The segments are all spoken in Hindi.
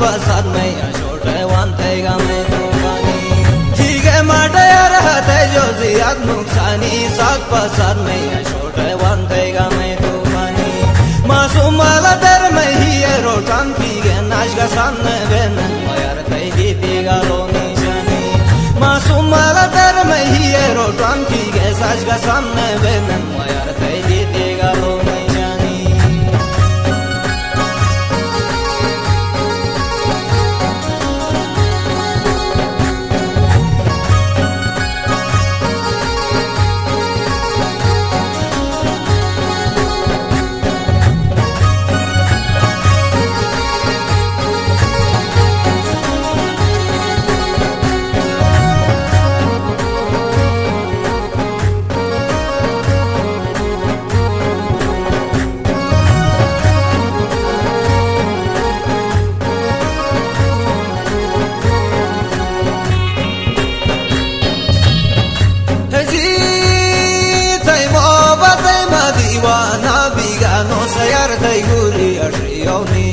बसात में छोटे वन तेगा में ठीक है माटे रहते जो जियात नुकसानी साग बसात में Masumlara derme hiyero Tanki gesaj gasam ne benim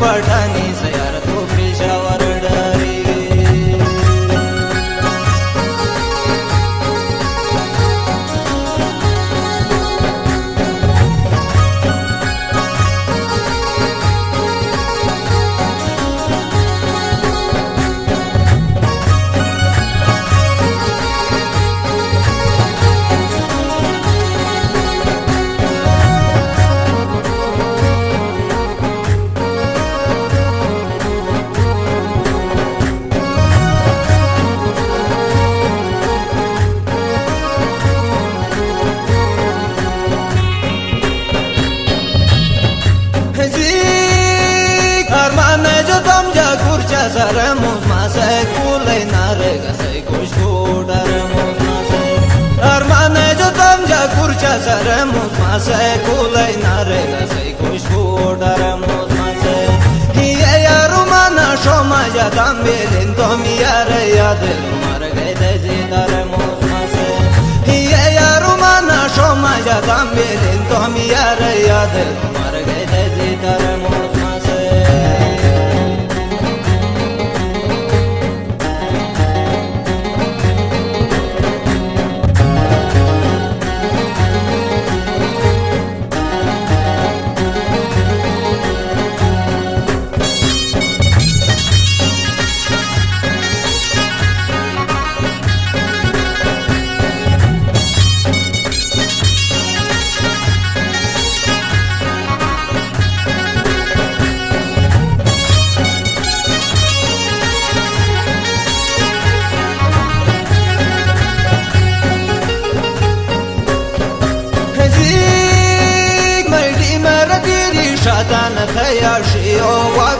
படன Cazaremos masaya kulay nare Kasay kuş kudaremos masaya Hiye yarumana şoma yadam bilin Domi yare yadil umar gayde zidaremos masaya Hiye yarumana şoma yadam bilin Domi yare yadil umar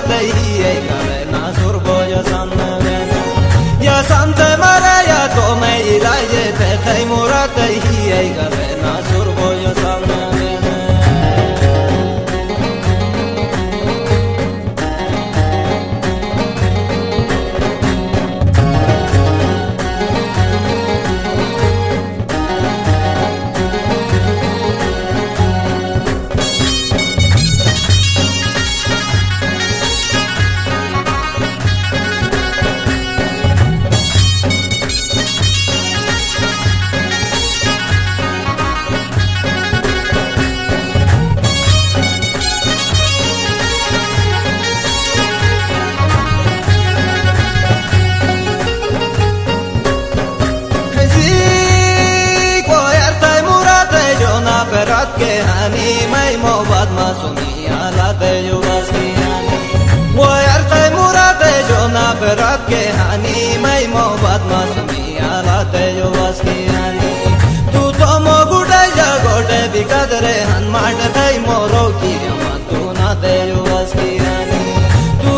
ye kale na surbo ya san Ya sante maraya to me ila ye te te murate मुरा के हानि मै मोहब्बत मा सुनी आला जो बस की हानि मो गुडे जा गोडे बिकदरे हन माट थई मोरो की ना जो बस की हानि तू